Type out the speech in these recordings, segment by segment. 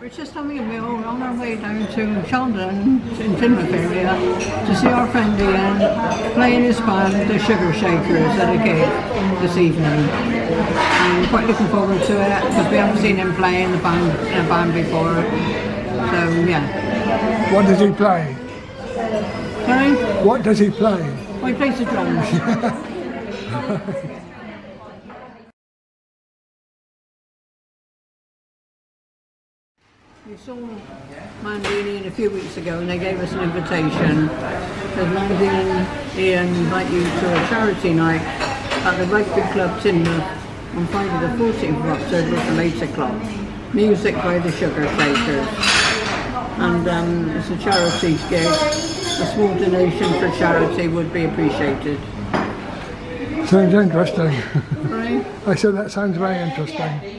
We're just having a meal on our way down to Shaldon in Teignmouth area to see our friend Ian playing his band, the Sugar Shakers, at a gig this evening. I'm quite looking forward to it because we haven't seen him play in the band in a band before. So yeah. What does he play? Sorry? What does he play? Oh, he plays the drums. We saw Mandini a few weeks ago and they gave us an invitation. Said Mandini and Ian invite you to a charity night at the Rugby Club Teignmouth on Friday the 14th of October from 8 o'clock. Music by the Sugar Shakers. And um, it's a charity gig. A small donation for charity would be appreciated. Sounds interesting. Right? I said that sounds very interesting.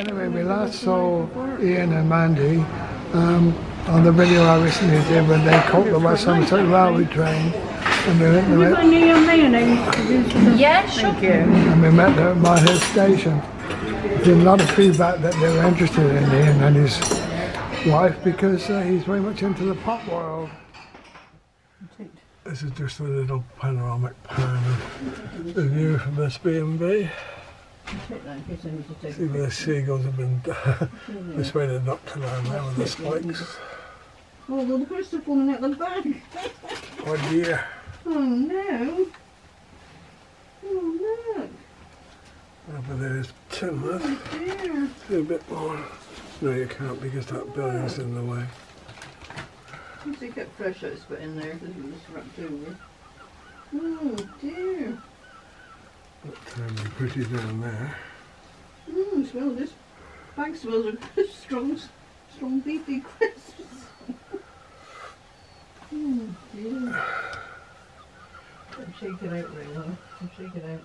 Anyway, we last saw Ian and Mandy um, on the video I recently did when they caught the West Somerset Railway train and we, went, Have you got any mayonnaise to use for the- Yeah, sure. Thank you. and we met them by his station. There's a lot of feedback that they were interested in Ian and his wife because uh, he's very much into the pop world. This is just a little panoramic pan of the view from this B&B. See where the seagulls have been persuaded not to land there with the spikes. Oh, well, the birds are falling out the back. Oh dear. Oh, no. Oh, look. Over there is Teignmouth. Dear. See a bit more. No, you can't because that building's in the way. Let's see, get fresh ice put in there it wrapped over. Oh, dear. Pretty down there. Oh, smell this. Bag smells of strong, strong beefy crisps. oh, dear. I'm shaking out right now. I'm shaking out.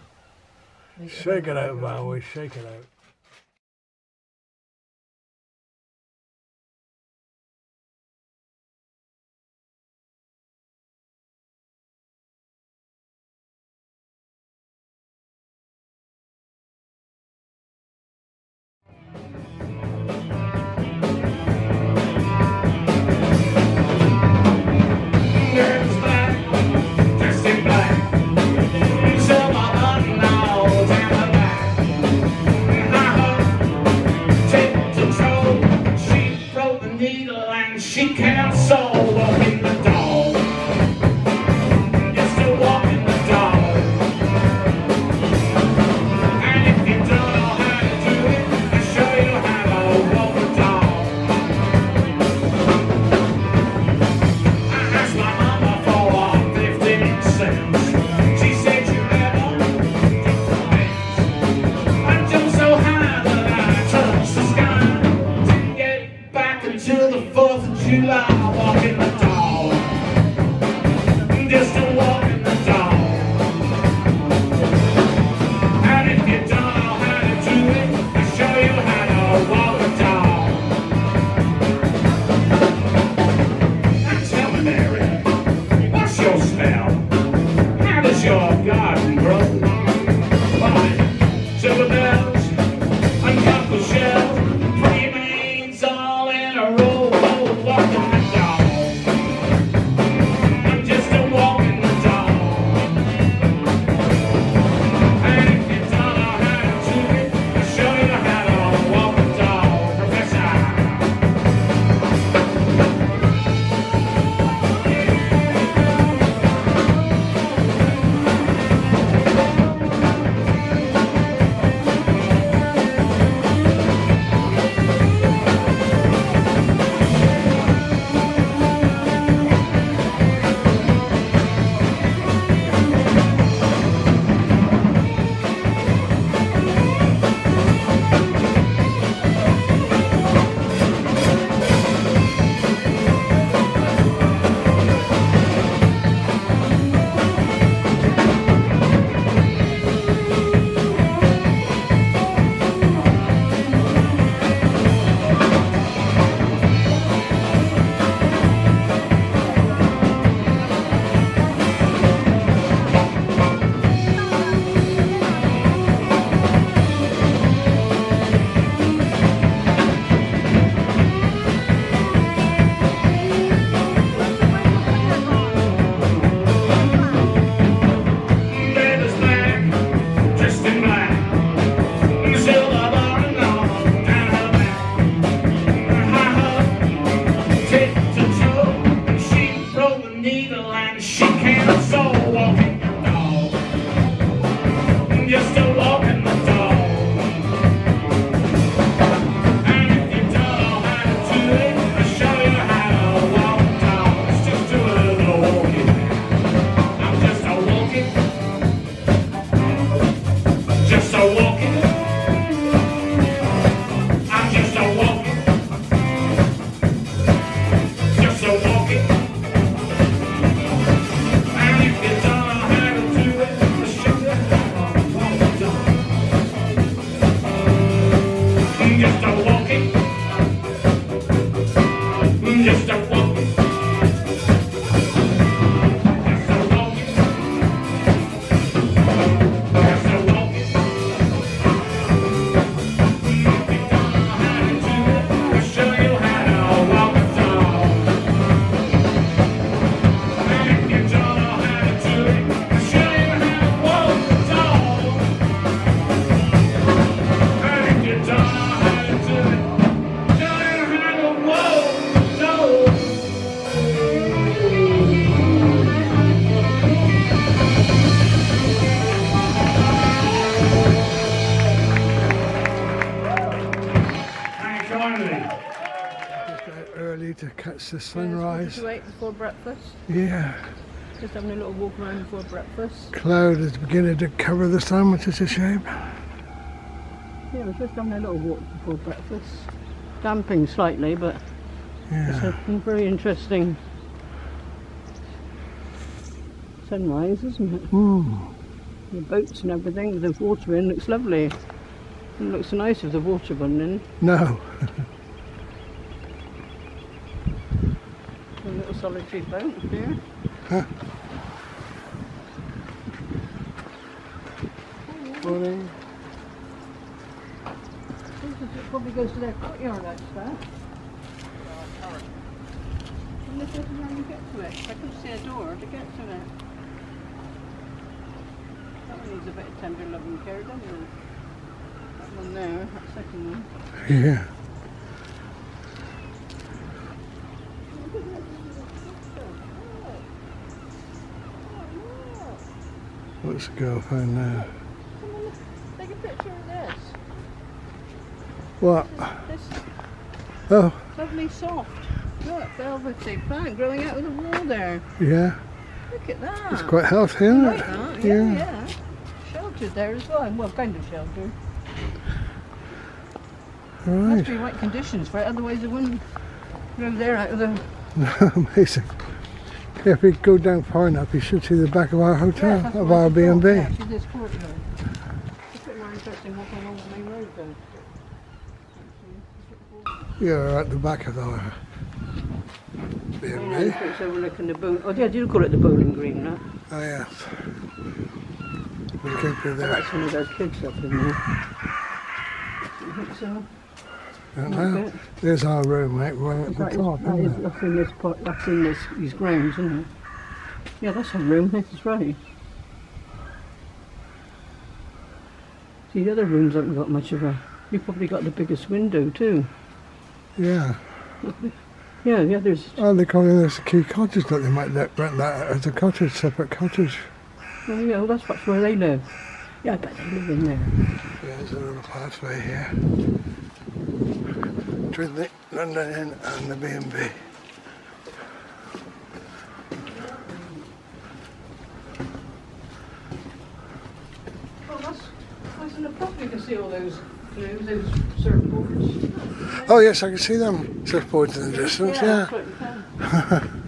Make Shake it out, Val. We shake it out. Sunrise. eight before breakfast. Yeah. Just having a little walk around before breakfast. Cloud is beginning to cover the sun, which is a shame. Yeah, we're just having a little walk before breakfast. Damping slightly, but it's a very interesting sunrise, isn't it? Mm. The boats and everything the water in looks lovely. It looks nice with the water running. No. little solitary boat here. Morning. It probably goes to their courtyard, I expect. And this is how you get to it. I couldn't see a door to get to it. That one needs a bit of tender loving care, doesn't it? That one there, that second one. Yeah. What's the girlfriend now? Take a picture of this. What? This Oh, lovely soft, look, velvety plant growing out of the wall there. yeah. Look at that. It's quite healthy, isn't like it? that. Yeah, yeah. Sheltered there as well. Well, kind of sheltered. Must Right. be right conditions for it, otherwise it wouldn't grow there out of the. Amazing. Yeah, if we go down far enough, you should see the back of our hotel, that's of our B&B. Yeah, see this courtyard. It's a bit more interesting walking along the main road. Yeah, at the back of our You B&B. it's overlooking the boat. Oh, yeah, do you call it the bowling green? That? Oh, yes. We'll keep you oh, there. That's one of their kids up in there. Mm-hmm. I think so. And now, bad. there's our room, mate, right at the top, that is, isn't it? that's in this pot, that's in this, these grounds, isn't it? Yeah, that's a room, that's right. See, the other rooms haven't got much of a, you've probably got the biggest window too. Yeah. Yeah, the others, Oh, they're calling this a key cottage, but they might let, rent that as a cottage, separate cottage. oh yeah, well, that's perhaps where they live. Yeah, I bet they live in there. Yeah, there's a little pathway here. Between the London Inn and the B&B. Oh, that's, that's in the property, you can see all those globes, those surfboards. Oh yes, I can see them surfboards in the distance, yeah. that's what you can.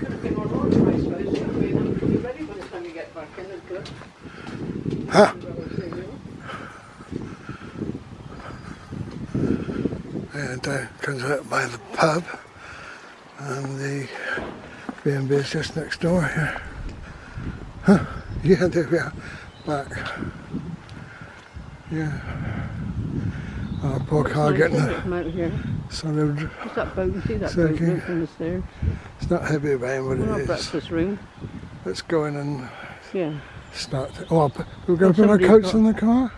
Could have been more larger, I suppose. Yeah, we wouldn't be ready by the time you get back in, it's good. Huh. And uh, comes out by the pub. And the B&B is just next door here. Huh. Yeah, there we are. Back. Yeah. Our poor car getting the Come out here. solid. What's that boat? You see that boat from the stairs? It's not heavy rain, but it is. breakfast room. Let's go in and Yeah. Start. Oh, put- we're going Oh, to put our coats got- in the car?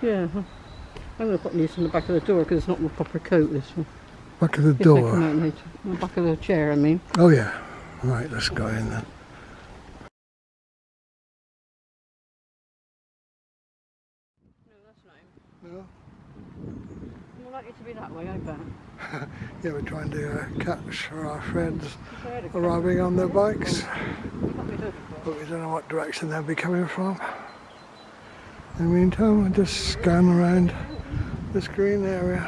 Yeah. I'm going to put these in the back of the door because it's not my proper coat, this one. Back of the door. The back of the chair, I mean. Oh, yeah. Right, let's go in then. No, that's not him. No? More likely to be that way, I bet. Yeah, we're trying to uh, catch our friends arriving on their bikes, but we don't know what direction they'll be coming from. In the meantime, we'll just scan around this green area.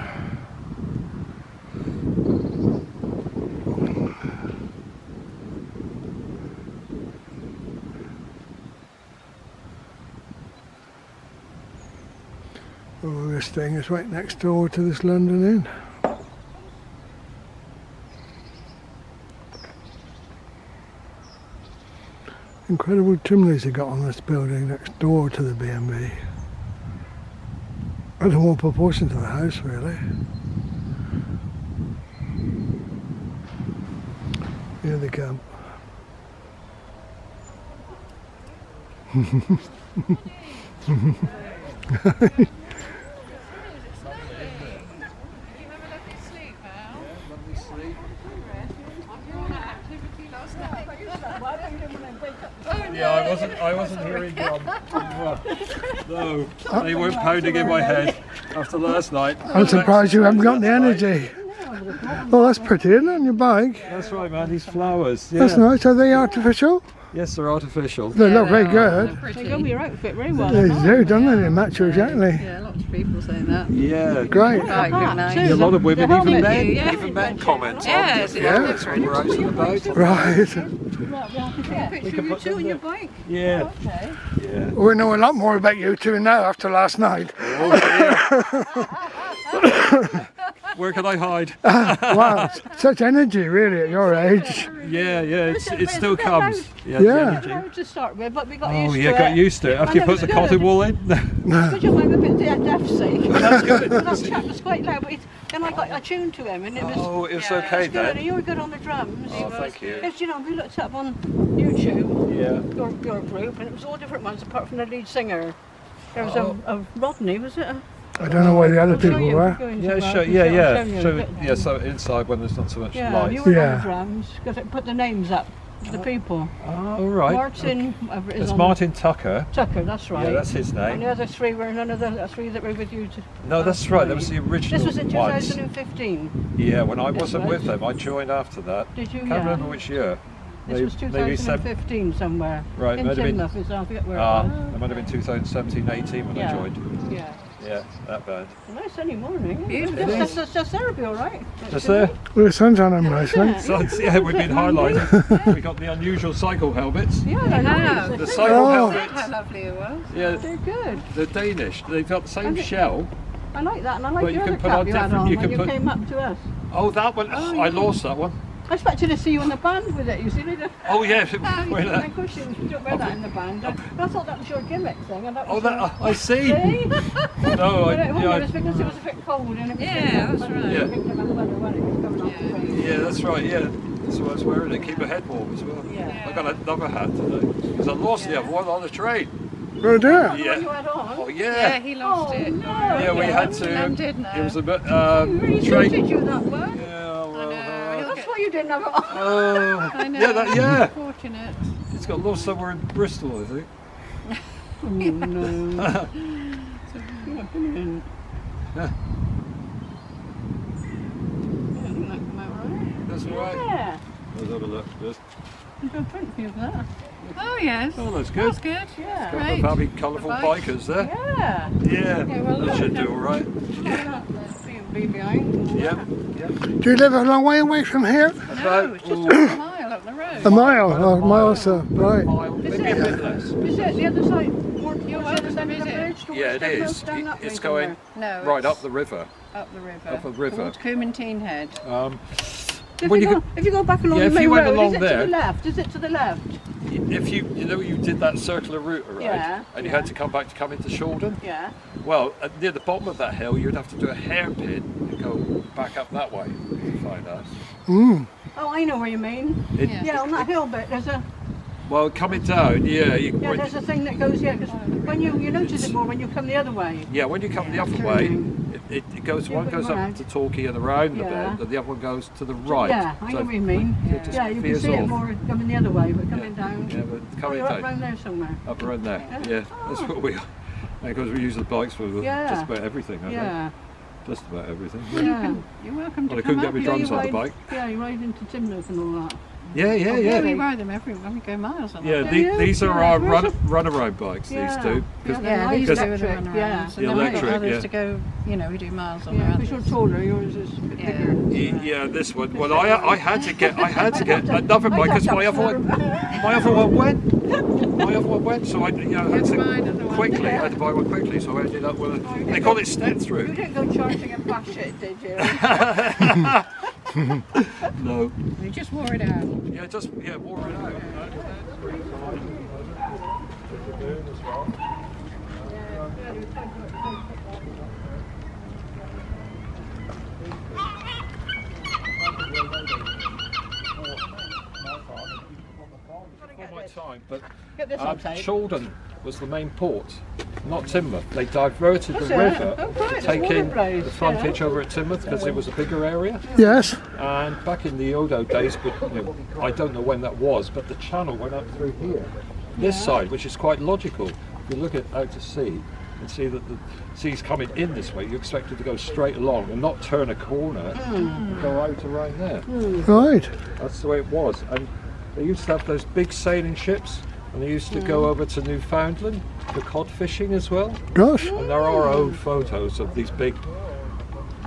Oh, this thing is right next door to this London Inn. Incredible chimneys they got on this building next door to the B&B. And a more proportion to the house, really. Here they come. Yeah, I wasn't. I wasn't hearing drum. No, they weren't pounding in my head after last night. I'm surprised you haven't got the energy. Oh, that's pretty, isn't it, on your bike? That's right, man. These flowers. Yeah. That's nice. Are they artificial? Yes, they're artificial. They look very good. They go with your outfit very well. They do, don't they? They match you exactly. Yeah, lots of people saying that. Yeah. Great. Quite good nice. A lot of women, even helmet, men, yeah. even men comment. Yes, on yeah, it. looks really We're out and about. Right. Picture of you two on your bike. Yeah. Yeah. We know a lot more about you two now after last night. Where can I hide? Ah, wow, such energy really at your age. Yeah, yeah. It's, it still comes. Yeah. Yeah. the energy. Hard to start with, but we got Oh used yeah, to got it. used to it. After you it put the good. cotton wool in. Because you might have been deaf, deaf sake. That's good. That chap was quite loud, but he, then I got attuned to him, and it was. Oh, it was Yeah, okay it was good, then. you were good on the drums. Oh, thank you. Because you know, we looked up on YouTube Yeah. your, your group, and it was all different ones apart from the lead singer. There was Oh. a, a Rodney, was it? A, I don't know where the other people were. Go into Yeah, the show, back and yeah, yeah. show you a So, yeah, so inside when there's not so much Yeah, light. you were on Yeah. the drums because it put the names up to the people. Oh, right. Martin, it is It's Martin Tucker. Tucker, that's right. Yeah, that's his name. And the other three were none of the three that were with you. To, No, that's right. That was the original this was in ones. 2015. Yeah, when I wasn't right. with them, I joined after that. Did you? Can't yeah. remember which year. This May- was maybe 2015 somewhere. Right, in might have been- Teignmouth, I forget where Ah, it might have been 2017, 18 when I joined. Yeah. Yeah, that band. Nice sunny morning. Beautiful. Just there, all right. Just there. Well, the sun's on them nicely. So, yeah, we've been highlighting. we got the unusual cycle helmets. Yeah, they're have. The cycle Oh. How helmets. lovely it was. Yeah, They're good. the Danish. They've got the same Okay. shell. I like that, and I But like you the can other put cap on you had on you when can you put- came up to us. Oh, that one. Oh, I lost that one. I expected to see you in the band with it. You see, they just. Oh yeah, Oh, where you that? of course you you don't wear that in the band. I, I thought that was your gimmick thing. And that Oh, was that your, I see. See? No, I, it, yeah, it was because it was a bit cold and it was Yeah, that's right. Yeah. Picked up on the weather when it was coming off the train. yeah, that's right. Yeah, that's why I was wearing it. Keep a head warm as well. Yeah. I got another hat today because I lost the other one on the train. Oh dear. The one you Yeah. had on. Oh Yeah, yeah. he lost Oh, it. no. Yeah, we had to. Mum did know. It was a bit He um, really train. suited you that one. Yeah, well, know, he'll That's why you didn't have it on. Oh, I know. yeah, that, yeah. Fortunate. It's got lost somewhere in Bristol, I think. Oh, no. Yeah, come in. Yeah. Yeah, I think that come out right. That's all right. Yeah. Let's have a look. Just, You can print me of that. Oh yes. oh, that's good. That's good. Yeah. Couple Great. of happy, colourful The bikers there. Yeah. Yeah, well, that look, should do that- all right. Be behind. Yeah, yeah. Do you live a long way away from here? No, it's just ooh, a mile up the road. A mile. A mile, so right. mile, maybe a bit less. Is it the other side? More, You're other side of the bridge? towards Yeah, it Denver, is. down that way It's going No, right it's up the river. up the river. up the river. Towards Combeinteignhead. Um, If When you, you go, if you go back along Yeah, the main road, along is it to the left? Is it to the left? if you, you know, you did that circular route around, Yeah, and you yeah. had to come back to come into Shaldon. Yeah. Well, at, near the bottom of that hill, you'd have to do a hairpin and go back up that way to find us. Mm. Oh, I know where you mean. It, Yeah. Yeah, on that hill bit, there's a Well, coming down, yeah, you, yeah, there's a thing that goes yeah. Because when you you notice it more when you come the other way. yeah, when you come the other way, it, it, goes Yeah, one goes up right. to Torquay and around Yeah. the bend, and the other one goes to the right. Yeah, I know So what you mean. just Yeah, you can see it more coming the other way, but coming down. Yeah, but Oh, coming up down, round there somewhere. up around there. Yeah. Yeah, that's Oh. what we. are. Because we use the bikes for Yeah. just about everything. I think. Yeah. Just about everything. Yeah. You're welcome Well, I to couldn't come get my Yeah, drums you on the bike. Yeah, you ride into Teignmouth and all that. Yeah, yeah, Yeah, yeah. we ride them every when we go miles on Yeah, the, Yeah, these are yeah, our run, the- run bikes, Yeah. these two. 'cause- Yeah. Yeah, these Because- do the run Yeah. around. The And we've electric, got others yeah. to go, you know, we do miles on Yeah, our because you're taller, yours is a bit Yeah. bigger. Yeah, this one. Well, I I had to get I had to get another bike because my other one my other one went. My other one went, so I you know had to buy another one. quickly had to buy one quickly. So I ended up with a. They call it step You through. didn't go charging a bash it, did you? No. We just wore it out. Yeah, just yeah, wore it out. Before my time, but Get um, on. Shaldon was the main port, not Teignmouth. They diverted the river Oh, right, to take in place, the frontage over at Teignmouth because it was a bigger area. Yes. And back in the Odo days, but you know, I don't know when that was, but the channel went up through here. this side, which is quite logical. If You look at out to sea and see that the sea's coming in this way. You expect it to go straight along and not turn a corner and go out around there. Right. That's the way it was. And they used to have those big sailing ships, and they used to go mm. over to Newfoundland for cod fishing as well. Gosh. And there are old photos of these big,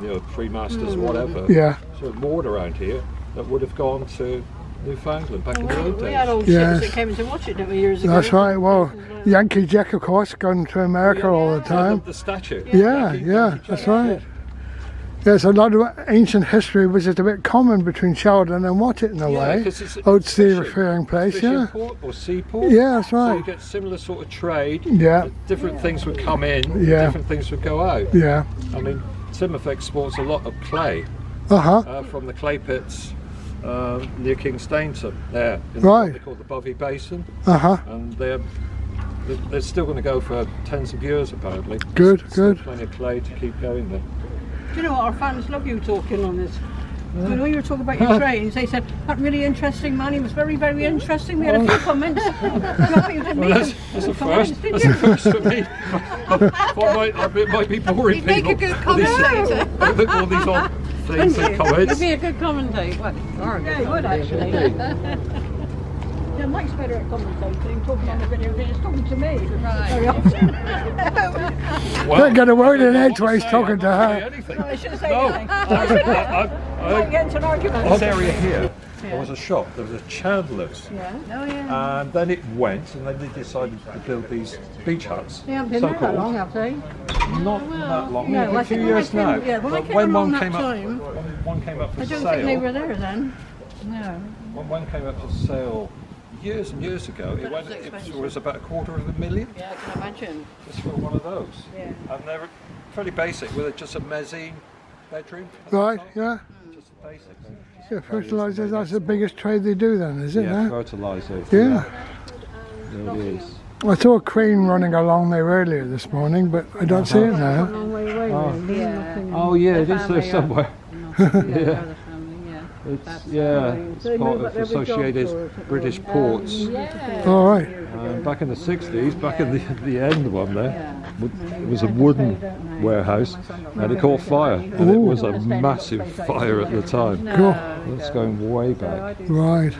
you know, three masters, mm. whatever, Yeah. sort of moored around here that would have gone to Newfoundland back in the old We had days. old Yes. ships that came to watch it, didn't we, years ago? That's right. Well, uh, Yankee Jack, of course, going to America all the The, time. the statue. Yeah, Yankee- yeah, Yankee that's Jack. right. There's a lot of ancient history which is a bit common between Shaldon and Wattet in a Yeah, way. it's- Old it's sea referring place, Fishing yeah. port or seaport. Yeah, that's right. So you get similar sort of trade. Yeah, Different things would come in, Yeah. different things would go out. yeah. I mean, Teignmouth exports a lot of clay Uh huh. uh, from the clay pits uh, near Kingsteignton, there in Right. they call the Bovey Basin, Uh huh. and they're they're- still going to go for tens of years apparently. Good, Still good. Plenty of clay to keep going there. Do you know what? Our fans love you talking on this. When we were talking about your trains, they said, that really interesting man, he was very, very oh. interesting. We had a few oh. comments. You happy you didn't Well, that's, that's a first. That's you? a first for me. What might, it might be boring You'd make a people. good All these- commentator. I think all these odd things and You'd be a good commentator. Well, you are a good Yeah, he would actually. Yeah, Mike's better at commentating, talking on the video than he's talking to me. Right. Very often. Well, Don't get a word in I don't know edgewise what to say, talking to her. No, I shouldn't say No, anything. I, I, I, Might get into an argument. this area here, there was a shop, there was a Chandler's. Yeah. Oh, yeah. And then it went, and then they decided to build these beach huts. They haven't been there that so-called. long, have they? Not oh, that long, No, maybe I a few think when I years came- now. yeah, when But when one came up, time- when one came up for sale. I don't sale, think they were there then. No. when one came up for sale years and years ago, it went, it was about a quarter of a million Yeah, I can imagine. just for one of those. Yeah. And they're fairly basic, with just a mezzanine bedroom. Right, yeah. Just a basic. Just Yeah, fertilisers, that's the biggest trade they do then, is it? Yeah, Yeah. fertiliser. Yeah. There it is. I saw a crane running along there earlier this morning, but I don't see it uh-huh. now. long way away, really. Yeah. Oh yeah, it is there somewhere. Yeah. The other family, yeah. It's That's yeah, it's they part of up every job Associated for it. British Um, Ports. Yeah. All right. Um, back in the 60s, back in the, the end one there, Yeah. it was a wooden warehouse and it caught fire and it was a massive fire at the time. Cool. That's going way back. Right.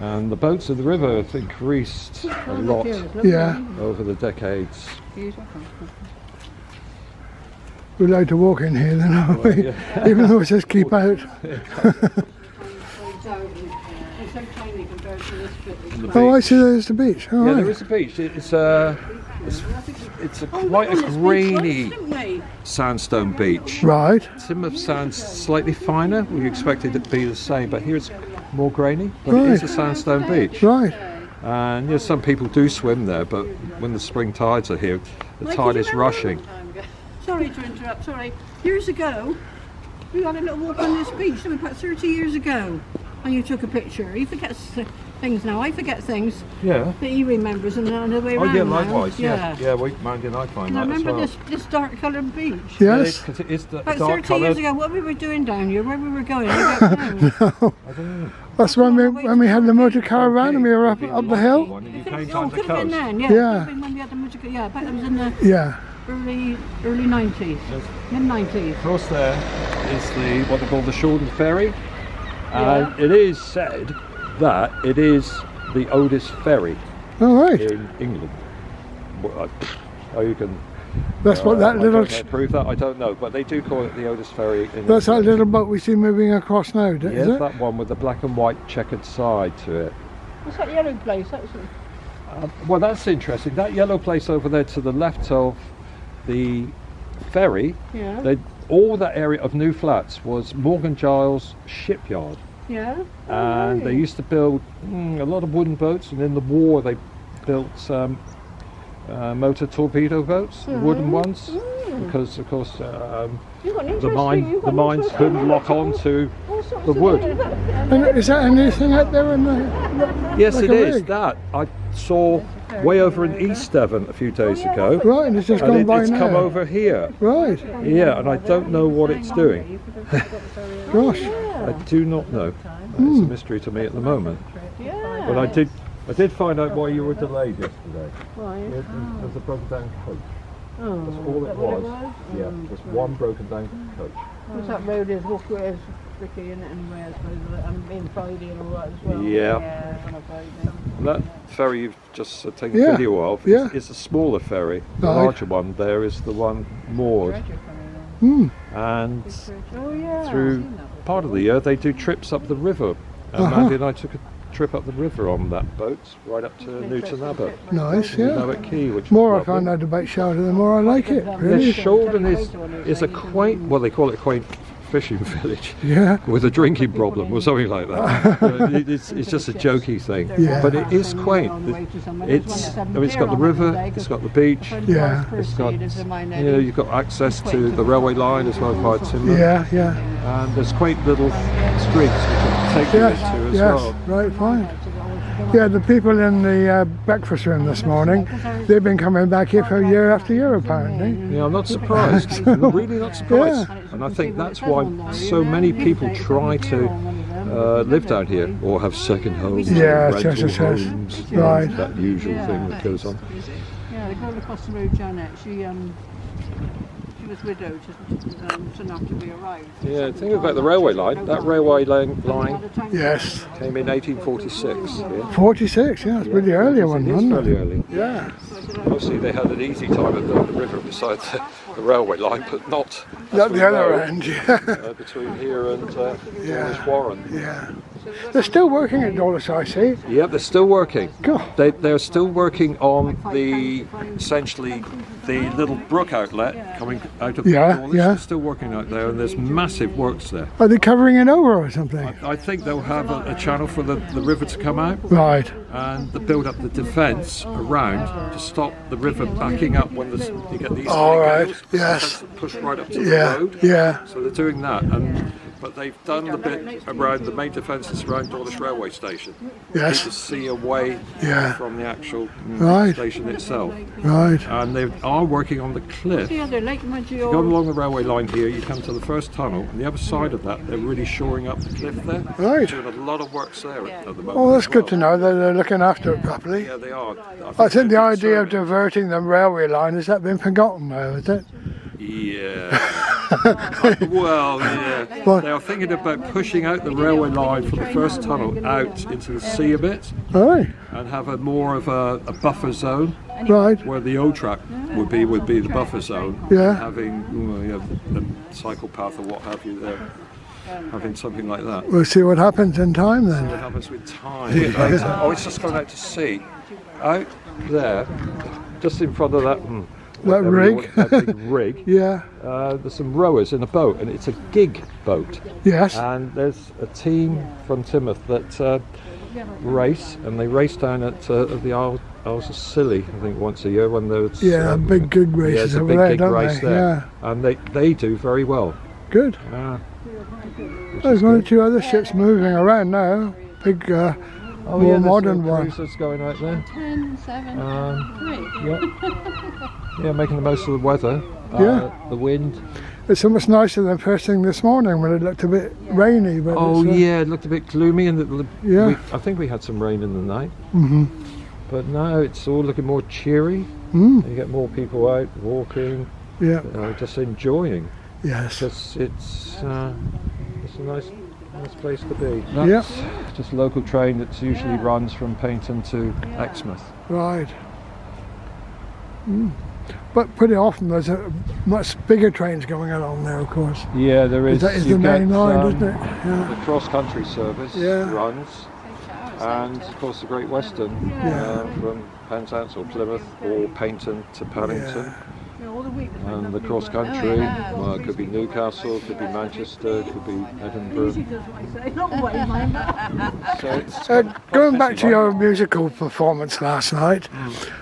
And the boats in the river have increased a lot Yeah. over the decades. Beautiful. We'd like to walk in here then, aren't we? Even though it says keep out. It's so tiny compared to this bit. Oh, I see there's the beach. All Yeah, right. there is a beach. It's a, it's, it's a quite a grainy sandstone beach. Right. Timber sand's slightly finer. We expected it to be the same, but here it's more grainy. But it Right. is a sandstone beach. Right. And yeah, some people do swim there, but when the spring tides are here, the tide is remember- rushing. Sorry to interrupt, sorry. Years ago, we had a little walk on this beach, didn't we, about 30 years ago. And you took a picture. He forgets things now. I forget things Yeah. that he remembers and the other way Oh around. yeah, now. likewise. Yeah, Yeah. yeah. we, Mandy and I find And I that as remember well. this, this dark coloured beach. Yes. because it is the About dark 30 years ago, what we were doing down here, where we were going, I don't know. That's when we when we had the motor caravan and we were up up the hill. One, and you Could have, oh, could have been then, yeah. Yeah. Could have been when we had the musical, yeah, but it was in the Yeah. Early, early 90s, mid 90s. Across there is the what they call the Shoreditch Ferry, and it is said that it is the oldest ferry All right. in England. Well, I- How you can That's what uh, that I little. don't prove that I don't know, but they do call it the oldest ferry in That's that little boat we see moving across now, is Yes, it? that one with the black and white checkered side to it. What's that yellow place? That's Well, that's interesting. That yellow place over there to the left of the ferry, yeah, they, all that area of New Flats was Morgan Giles shipyard. yeah. and they used to build mm, a lot of wooden boats and in the war they built um, uh, motor torpedo boats the wooden ones because of course um, You've got an the mine the mines couldn't lock on to the wood. And is that anything out there in the? yes Like it a is rig. that I saw way over in East Devon a few days oh, ago Right, and it's just and gone it, by it's now. come over here Right. yeah and I don't know what it's doing Gosh. I do not know it's a hmm. mystery to me at the moment but I did I did find out why you were delayed yesterday. Why? It, There's oh. a broken down coach. Oh, That's all it that what was. Yeah, oh. just one broken down coach. What's that road is? Walk where's Ricky in it and where I suppose and in Friday and all that as well. Yeah. On a Friday. And that ferry you've just uh, taken Yeah, video of yeah. is, is a smaller ferry. The Right. larger one there is the one moored. Dredger coming Hmm. And Oh yeah. through part of the year they do trips up the river. And Uh-huh. Mandy and I took a trip up the river on that boat, right up to Newton Abbot. Nice, yeah. Abbot Key, which The more I is lovely. find out about Shaldon, the more I like it. Yeah, Really. Shaldon is, is a quaint, well they call it a quaint fishing village Yeah. with a drinking problem or something like that. It- it's, it's just a jokey thing. Yeah. But it is quaint. It's, I mean, it's got the river, it's got the beach, Yeah. it's got, you know, you've got access to the railway line as well via timber. Yeah, yeah. And there's quaint little streets you can take you Yes, into as yes. well. Right, fine. Yeah, the people in the uh, breakfast room this morning, they've been coming back here for year after year apparently. Yeah, I'm not surprised. I'm really not surprised. And I think that's why so many people try to uh, live down here or have second homes, or Yes, rental yes, yes, yes. homes, Right. that usual thing that goes on. Yeah, the girl across the road, Janet, she um she was widowed, just um, soon after we arrived. Yeah, think about the railway line. That railway line, line Yes. came in 1846. Yeah. 46, yeah, it's pretty earlier one, It is wasn't it? fairly early. Yeah. Obviously, they had an easy time of building the river beside the, the railway line, but not Not the other know, end, yeah. uh, between here and uh, Yeah. Warren. Yeah. They're still working at Dawlish, I see. Yep, they're still working. God. They, they're still working on the essentially the little brook outlet coming out of Yeah, Dawlish. yeah. They're still working out there, and there's massive works there. Are they covering it over or something? I think they'll have a, a channel for the, the river to come out Right. and they build up the defence around to stop the river backing up when the, you get these All big yes. Push right up to Yeah, the road. yeah. So they're doing that, and but they've done the bit around the main defences around Dawlish railway station. Yes. To see away Yeah. from the actual mm, Right. station itself. Right. And they are working on the cliff. The other Lake Mudgee Go along the railway line here, you come to the first tunnel, and the other side of that, they're really shoring up the cliff there. Right. Doing a lot of works there at the moment. Oh, that's as good to well. know that they're looking after it properly. Yeah, they are. I think the they're idea of diverting the railway line has that been forgotten now, is it? Yeah. well, yeah. What? They are thinking about pushing out the railway line from the first tunnel out into the sea a bit and have a more of a, a buffer zone right. where the old track would be would be the buffer zone. Yeah. Having you know, a cycle path or what have you there. Having something like that. We'll see what happens in time then. What happens with time later? Oh, it's just going out to sea. Out there, just in front of that. Hmm. That rig. want- That big rig. Yeah, Uh, there's some rowers in a boat, and it's a gig boat. yes. And there's a team from Teignmouth that uh, race, and they race down at, uh, at the Isle, Isles of Scilly, I think, once a year when there's Yeah, um, big gig yeah, races it's a big there, gig don't race they? there, and they they do very well. Good. Uh, There's one or two other ships moving around now. Big, uh, oh More yeah, modern little one. cruisers going out there. 10, 7, Um, 3. yeah, yeah, making the most of the weather. Uh, Yeah. the wind. it's almost nicer than first thing this morning when it looked a bit rainy. But Oh uh, yeah, it looked a bit gloomy, and the, Yeah. we, I think we had some rain in the night. Mm -hmm. But now it's all looking more cheery. Mm, You get more people out walking, yeah, uh, just enjoying. yes. Just it's uh, it's a nice nice place to be. Yeah. That's just a local train that usually runs from Paignton to Exmouth. Right. Mm. But pretty often there's a much bigger trains going along there, of course. Yeah, there is. That is you the main get, line, um, isn't it? Yeah. The cross country service Yeah. runs, and of course the Great Western Yeah. uh, from Penzance or Plymouth or Paignton to Paddington. Yeah, all the week. And the cross country, well, it could be Newcastle, it could be Manchester, it could be Edinburgh. Easy does what I say, not what I mind. So Uh, going back to your musical performance last night,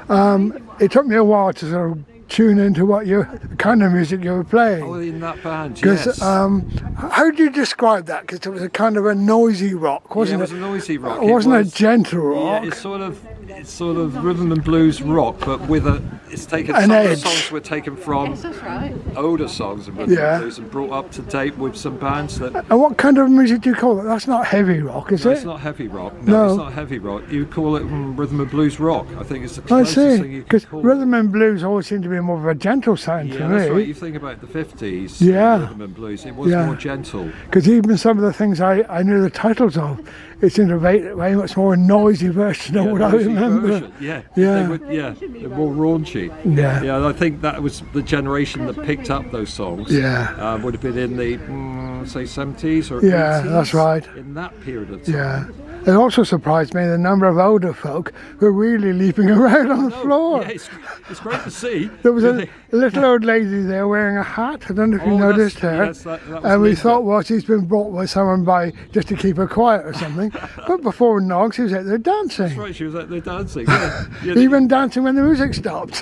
um, it took me a while to sort of tune into what you kind of music you were Oh, playing. in that band, yes. um, how do you describe that? Because it was a kind of a noisy rock, yeah, it wasn't was it? a noisy rock. It wasn't was- a gentle Yeah, rock. it's sort of it's sort of rhythm and blues rock, but with a. It's taken. An some of the edge. songs were taken from Yes, right. older songs of rhythm Yeah. and blues and brought up to date with some bands that. And what kind of music do you call it? That's not heavy rock, is No, it? it's not heavy rock. No, No. it's not heavy rock. You call it mm, rhythm and blues rock. I think it's the I closest see. thing you Because could call rhythm and blues always seem to be more of a gentle sound Yeah, that's right. me. You think about the fifties. Yeah. Rhythm and blues. It was Yeah. more gentle. Because even some of the things I, I knew the titles of, it's in a very, very much more noisy version of Yeah, what I remember. version, Yeah. Yeah. They were, yeah. They're more raunchy. Yeah. Yeah, and I think that was the generation that picked up those songs. Yeah. Um, would have been in the, mm, say, 70s or Yeah, 80s. that's right. In that period of time. Yeah. It also surprised me the number of older folk who were really leaping around on the floor. Yeah, it's, it's great to see. There was a, little old lady there wearing a hat. I don't know if you Oh, noticed her. yes, that- that and we thought, well, she's been brought by someone by just to keep her quiet or something. but before long, she was out there dancing. That's right, she was out there dancing. Yeah. Yeah, the- Even dancing when the music stopped.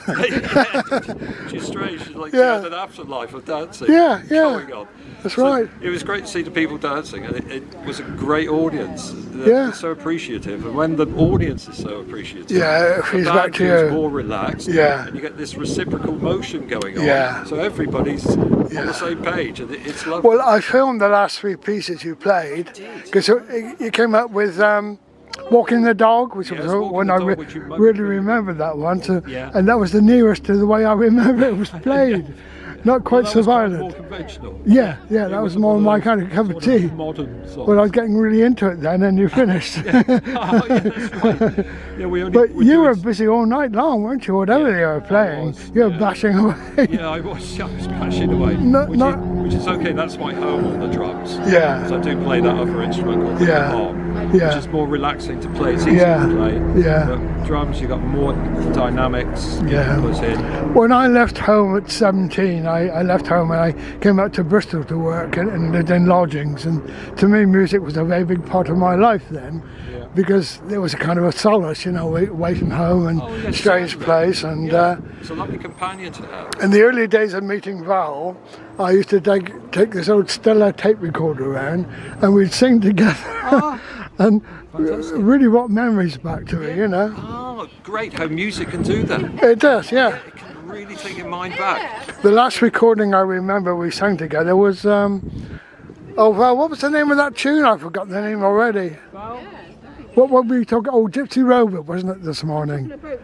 She's strange. She's like Yeah. she had an afterlife of dancing. Yeah, yeah. Going on. That's So right. It was great to see the people dancing, and it, it was a great audience. They're Yeah. So appreciative, and when the audience is so appreciative, Yeah, he's back to you. more relaxed. Yeah. and you get this reciprocal motion going on. Yeah. So everybody's on Yeah. the same page, and it's lovely. well, I filmed the last three pieces you played because you came up with um, Walking the Dog, which was when I re- might really remember that one. So, Yeah. And that was the nearest to the way I remember it was played. Not quite that so was violent. more conventional. Yeah, yeah, that was a more my kind of cup of tea. modern songs. Well, I was getting really into it then, and you finished. oh, yeah, right. Yeah, we only. but we you were busy all night long, weren't you? Whatever Yeah, they were playing, was, you were yeah. bashing away. Yeah, I was, I was smashing away. No- which, no- is, which is okay, that's my home on the drums. Yeah. So I do play that other instrument called the Yeah. Yeah. which is more relaxing to play. It's easy Yeah. to play. Yeah. But drums, You've got more dynamics Yeah. When I left home at 17, I, I left home and I came out to Bristol to work and, and lived in lodgings. And to me, music was a very big part of my life then Yeah. because there was a kind of a solace, you know, away, from home and Oh, yes, strange certainly. place. And Yeah. uh, it's a lovely companion to have. in the early days of meeting Val, I used to take, take this old Stella tape recorder around and we'd sing together. and Fantastic. really brought memories back to me, you know. Oh, great how music can do that. It does, yeah. It can really take your mind back. The last recording I remember we sang together was, um, oh, well, what was the name of that tune? I forgot the name already. Well, What were we talking? Oh, Gypsy Rover, wasn't it this morning? About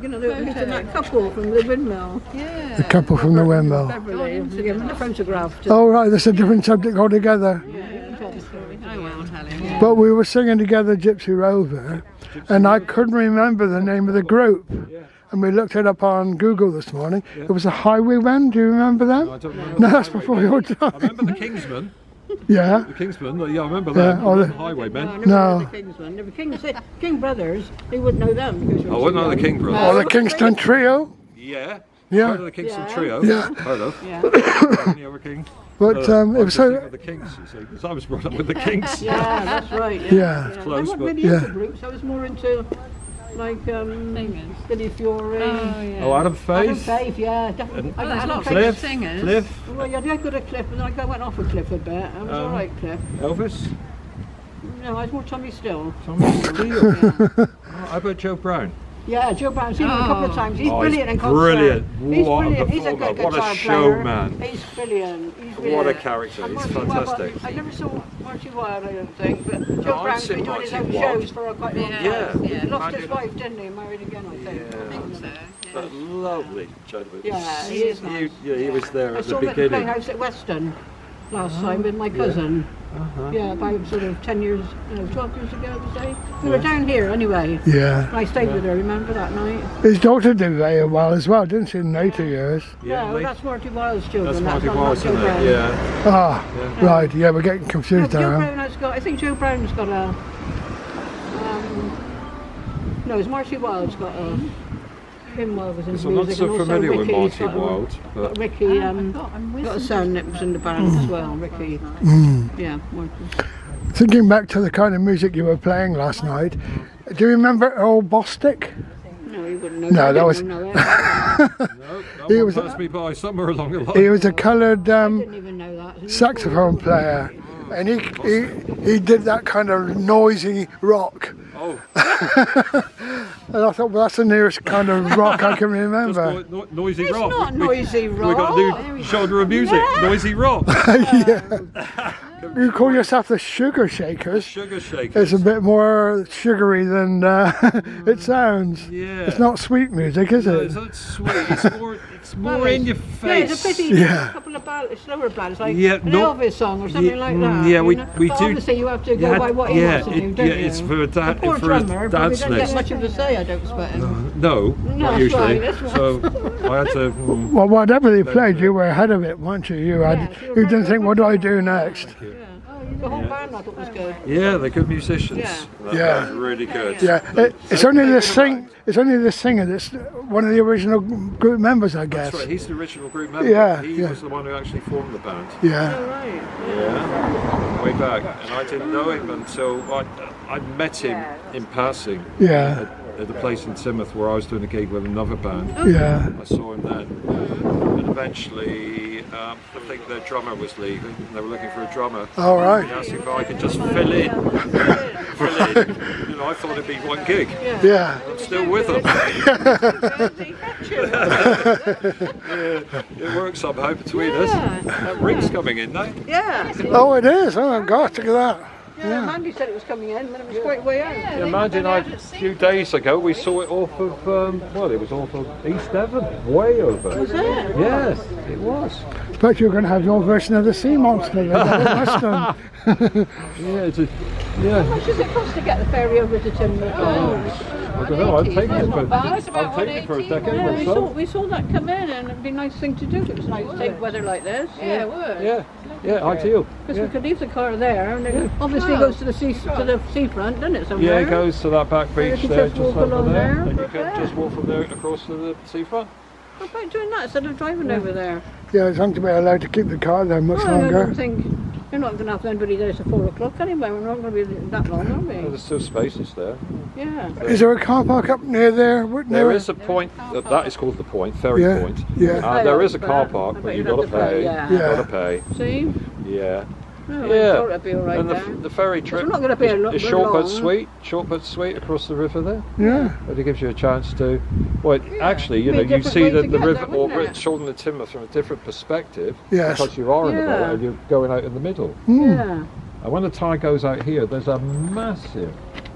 you know, the- meeting that couple from the windmill. Yeah. The couple from the windmill. Beverly, to give them the photograph. Oh, right, that's a different subject altogether. I won't tell him. But we were singing together Gypsy Rover, and I couldn't remember the name of the group. And we looked it up on Google this morning. It was the Highwaymen. Do you remember them? I don't know. No, that's before your time. I remember the Kingsmen. Yeah. The Kingsmen, yeah, I remember Yeah, that. oh, the- the Highwaymen. I never No. heard the Kings one. The Kings, King Brothers, they wouldn't know them. Because oh, I wouldn't know the King Brothers. Oh, the Kingston Trio. Yeah. Yeah. Heard of the Kingston Yeah. Trio? Yeah. Heard of. Yeah. Any other King? But Uh, um, it was so. the Kings, you see, 'cause I was brought up with the Kings. Yeah, that's right. Yeah. Yeah. I Close, wasn't really Yeah. into groups. I was more into like um, Singers. Billy Fury. Oh, yeah. Oh, Adam Adam Faith. Faith, yeah. definitely. Oh, I there's Adam lots Faith- of Cliff. singers. Cliff. Well, yeah, I got a Cliff, and then I went off a Cliff a bit. I was Oh. all right, Cliff. Elvis. No, I was more Tommy Steele. Tommy Steele. oh, how about Joe Brown? Yeah, Joe Brown's seen him a couple of Oh. times. He's Oh, he's brilliant in concert. brilliant. He's What a brilliant. He's a performer. good What a guitar showman. He's brilliant. He's What a character. And He's Marty Wilde, fantastic. I never saw Marty Wilde, I don't think, but Joe I've Brown's seen been doing his Marty own Wilde. shows for a quite a long Yeah, time. Yeah. He yeah. lost his wife, didn't he? Married again, I think. Yeah. I think so. Yeah. That lovely gentleman. Yeah, he is nice. yeah, he was there I at the saw him at the beginning. Playhouse at Weston last time with my cousin. Uh-huh. Yeah, about sort of 10 years, no, 12 years ago, I would say. We were down here anyway. Yeah. And I stayed with her, remember that night? His daughter did very well as well, didn't she, in later years? Yeah, no, late- that's Marty Wilde's children. that's Marty not- not Wallace, Joe isn't it? Yeah. Ah, right. Yeah, we're getting No, confused Joe now. Brown has got, I think Joe Brown's got a, um, no, it's Marty Wilde's got a, him Wilde was in So I'm not music so and also familiar with Ricky's Marty got Wilde, got but Ricky, I um, I'm got a them. son that was in the band as well, Ricky. Mm. Yeah, Thinking back to the kind of music you were playing last night, do you remember Earl Bostic? No, he wouldn't know. No, that was- know it. no, that He was- passed me by somewhere along the line. He was a coloured um, didn't even know that. saxophone player, and he, he he did that kind of noisy rock. Oh, And I thought, well, that's the nearest kind of rock I can remember. Just no- noisy It's rock. not We- noisy We got rock. to do shoulder of music. Noisy rock. You call yourself the Sugar Shakers. Sugar shakers. It's a bit more sugary than uh, it sounds. Yeah. It's not sweet music, is No, it? it's not sweet. It's more. It's more in your Yeah, it's a face. pity. Yeah. A couple of ballads, slower ballads, like Yeah, an no- Elvis song or something Yeah, like mm, that. yeah, we- know? we but do- Obviously, you have to go Yeah, by what he yeah, wants to it- don't yeah, you? it's for a da- The poor for a drummer probably dance doesn't get much of a say, I don't expect him. No, No, not usually. right. So I had to. mm, Well, whatever they played, you were ahead of it, weren't you? You had, Yeah, you were you didn't think, what do I do next? Yeah. The whole band I thought was good. Yeah, they're good musicians. Yeah. That Yeah. really good. Yeah, it, it's only the sing. It's only the singer that's one of the original group members, I guess. That's right. He's the original group member. Yeah, He yeah. was the one who actually formed the band. Yeah, All right. Yeah. Way back, and I didn't know him until I, I met him in passing. yeah, At, at the place in Teignmouth where I was doing a gig with another band. yeah. I saw him then, and eventually, um, I think their drummer was leaving. and They were looking for a drummer. All He asked if I could just fill in. fill in. You know, I thought it'd be one gig. Yeah, I'm still with them. yeah, It works somehow between us. That ring's coming in now. Yeah. Oh, it is. Oh my gosh, look at that. Yeah. Mandy said it was coming in, but it was quite way out. Imagine I, a few days ago we saw it off of, um, well, it was off of East Devon, way over. Was it? Yes, it was. But you're going to have your version of the Sea Monster, the Double Yeah, it's a, yeah. How much does it cost to get the ferry over to Teignmouth? I don't know. I'm taking it for. It's I'm taking it for a decade Yeah, or we saw, we saw that come in and it'd be a nice thing to do. It was nice to take weather like this. Yeah, it would. Yeah, yeah, ideal. Because Yeah. we could leave the car there and it obviously goes to the sea to the seafront, doesn't it? Somewhere. Yeah, it goes to that back beach there, just just walk over along there, there. and you can just walk from there across to the seafront. What about doing that instead of driving over there? Yeah, it's not to be allowed to keep the car there much Well, I don't think you're not going to have anybody there till four o'clock anyway. We're not going to be that long, are Well, we? There's still spaces there. Yeah. Is there a car park up near there? What- There near- is a point, that, that is called the point, Ferry Yeah, Point. yeah. Uh, there is a car park, but but you've got to to pay, pay. yeah. You've got to pay. See? Yeah. No, Yeah. thought it'd be all right and the, there. the ferry trip not gonna be is, lot- is very short but long. sweet. Short but sweet across the river there. Yeah. But it gives you a chance to. Well, actually, you know, you see way the, the river there, or wouldn't it? Shaldon the Teignmouth from a different perspective. Yes. Because you are in the boat and you're going out in the middle. Yeah. And when the tide goes out here, there's a massive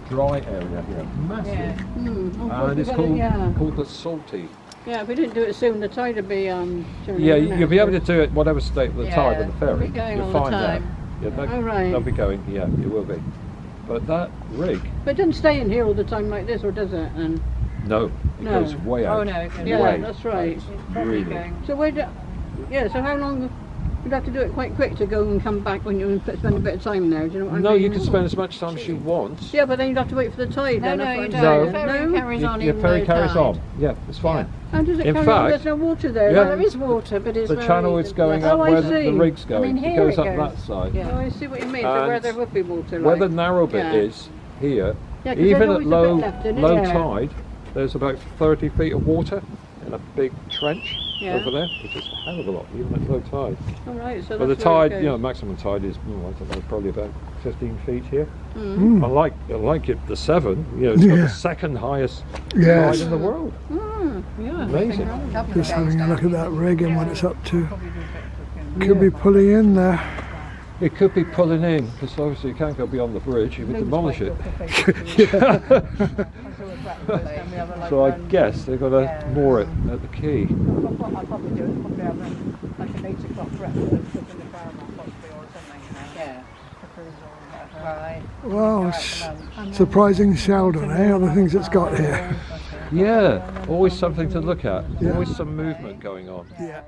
dry area here. Massive. Hmm. And it's Yeah. called, Yeah. called the Salty. Yeah, if we didn't do it soon, the tide would be um. turning, Yeah, you'll be able to do it whatever state of the tide of the ferry. it'll be going You'll all the find time. out. Yeah, that, Oh, right. they'll be going. Yeah, it will be. But that rig, But it doesn't stay in here all the time like this, or does it? And no, it No. goes way oh, out. Oh, no, it goes yeah, way that's right. Really. So where do, yeah, so how long? You'd have to do it quite quick to go and come back when you spend a bit of time there. Do you know what I No, mean? you can spend as much time as you want. Yeah, but then you'd have to wait for the tide. No, then, no, you what don't. No. The ferry No? carries Your, on your ferry carries tide. on. Yeah, it's fine. How does it In carry on? There's no water there. Yeah. Well, there is water, but it's The very, channel is going Oh, up I where the, the see. rig's going. mean, it here goes it up goes. that side. Yeah. Oh, I see what you mean. so where there would be water. Where the narrow bit Yeah. is here, Yeah, 'cause even at low bit left in it, low tide, there's about 30 feet of water in a big trench Yeah. over there, which is a hell of a lot, even at low tide. All right, so But the that's where it tide, you know, maximum tide is, oh, I don't know, probably about 15 feet here. Mm. Unlike, unlike it, the Severn, you know, it's got the second highest Yes. tide in the world. Mm, yeah. Amazing. Just having a look at that rig and what it's up to. Could be pulling in there. It could be pulling in, because obviously you can't go beyond the bridge, you would demolish it. So I guess they've got to moor it at the quay. What I'll probably do is probably have a, like an eight o'clock breakfast in the caravan possibly or something, you know. Yeah. For cruise or whatever. Right. Well, surprising Shaldon, eh? All the things it's got here. Yeah, always something to look at. Always some movement going on. Yeah.